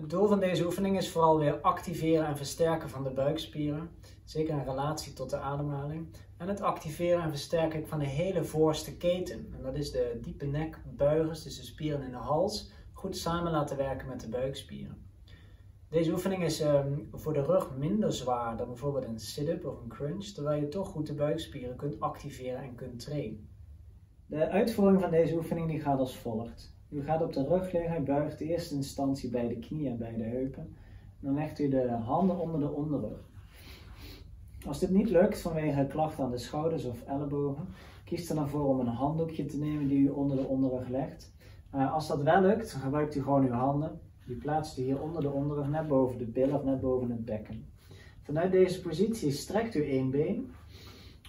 Het doel van deze oefening is vooral weer activeren en versterken van de buikspieren, zeker in relatie tot de ademhaling. En het activeren en versterken van de hele voorste keten. En dat is de diepe nekbuigers, dus de spieren in de hals, goed samen laten werken met de buikspieren. Deze oefening is ehm, voor de rug minder zwaar dan bijvoorbeeld een sit-up of een crunch, terwijl je toch goed de buikspieren kunt activeren en kunt trainen. De uitvoering van deze oefening die gaat als volgt. U gaat op de rug liggen, buigt in eerste instantie bij de knieën en bij de heupen. Dan legt u de handen onder de onderrug. Als dit niet lukt vanwege klachten aan de schouders of ellebogen, kies er dan voor om een handdoekje te nemen die u onder de onderrug legt. Uh, als dat wel lukt, dan gebruikt u gewoon uw handen. Die plaatst u hier onder de onderrug, net boven de bil of net boven het bekken. Vanuit deze positie strekt u één been.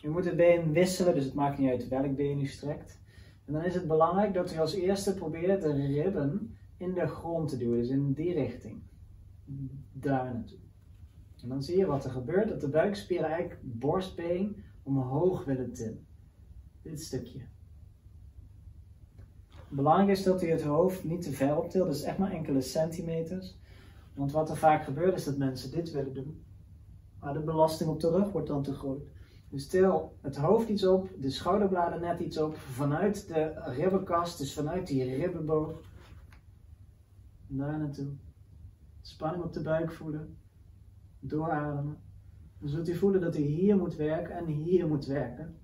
U moet het been wisselen, dus het maakt niet uit welk been u strekt. En dan is het belangrijk dat u als eerste probeert de ribben in de grond te duwen, dus in die richting. Daar naartoe. En dan zie je wat er gebeurt, dat de buikspieren eigenlijk borstbeen omhoog willen tillen. Dit stukje. Belangrijk is dat u het hoofd niet te ver optilt, dus echt maar enkele centimeters. Want wat er vaak gebeurt is dat mensen dit willen doen. Maar de belasting op de rug wordt dan te groot. Dus til het hoofd iets op, de schouderbladen net iets op, vanuit de ribbenkast, dus vanuit die ribbenboog. Daar naartoe. Spanning op de buik voelen. Doorademen. Dan zult u voelen dat u hier moet werken en hier moet werken.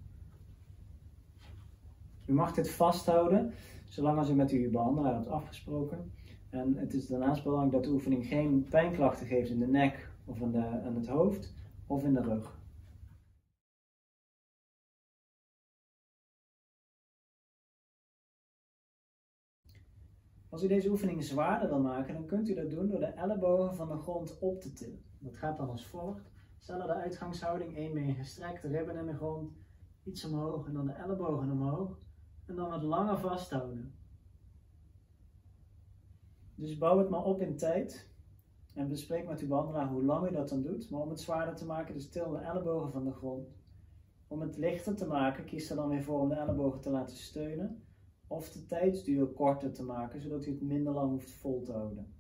U mag dit vasthouden, zolang als u met uw behandelaar hebt afgesproken. En het is daarnaast belangrijk dat de oefening geen pijnklachten geeft in de nek of in, de, in het hoofd of in de rug. Als u deze oefening zwaarder wil maken, dan kunt u dat doen door de ellebogen van de grond op te tillen. Dat gaat dan als volgt. Stel de uitgangshouding, één been gestrekt, ribben in de grond, iets omhoog en dan de ellebogen omhoog. En dan wat langer vasthouden. Dus bouw het maar op in tijd. En bespreek met uw behandelaar hoe lang u dat dan doet. Maar om het zwaarder te maken, dus til de ellebogen van de grond. Om het lichter te maken, kies er dan weer voor om de ellebogen te laten steunen of de tijdsduur korter te maken, zodat u het minder lang hoeft vol te houden.